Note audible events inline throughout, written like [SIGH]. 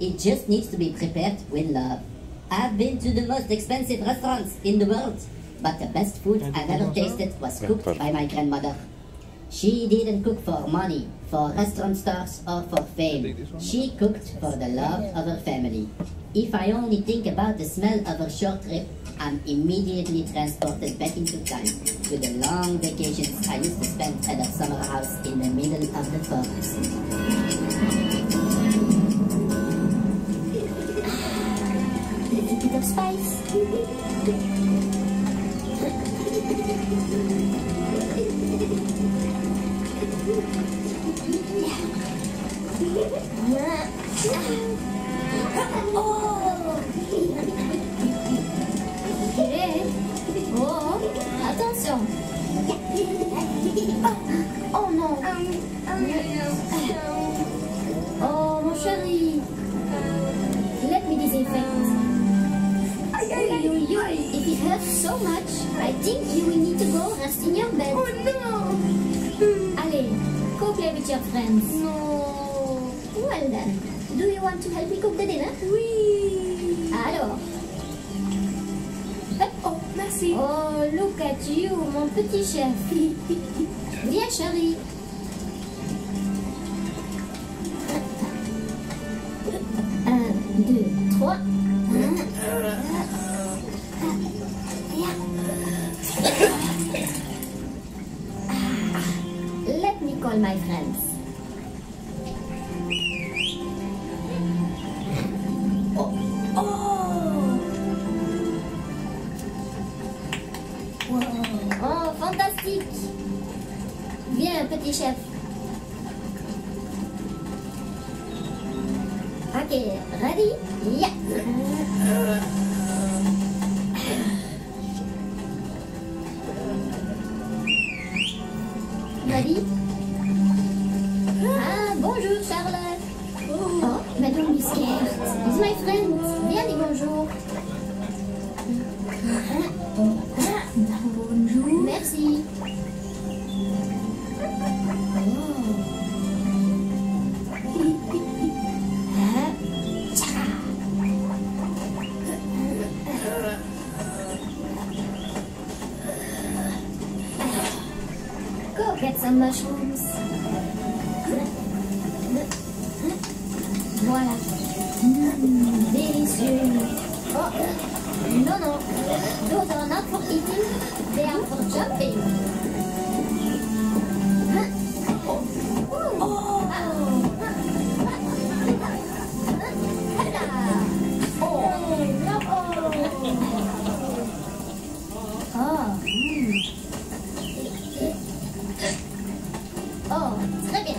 It just needs to be prepared with love. I've been to the most expensive restaurants in the world, but the best food I've ever tasted was cooked by my grandmother. She didn't cook for money, for restaurant stars, or for fame. She cooked for the love of her family. If I only think about the smell of her short trip, I'm immediately transported back into time to the long vacations I used to spend at a summer house in the middle of the forest. Oh Hé Oh Attention Oh non Oh Hurts so much, I think you will need to go rest in your bed. Oh non Allez, go play with your friends. Non Well then, do you want to help me cook the dinner? Oui Alors Oh, merci Oh, look at you, mon petit chef. [LAUGHS] Viens, chérie. Un, deux, trois. Me call my friends. Oh, fantastique. Viens, petit chef. Ok, ready? Yeah. Scared. My friend. Viens, bonjour. Bonjour Merci. Go get some mushrooms. Voilà. Délicieux. Oh, non, non. Those are not for eating. They are for jumping. Oh, très bien.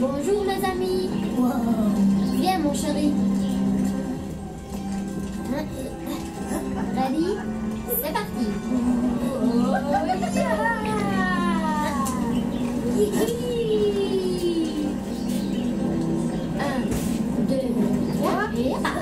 Bonjour les amis. Wow. Viens mon chéri. Ready? C'est parti. Oh, Un, deux, trois et...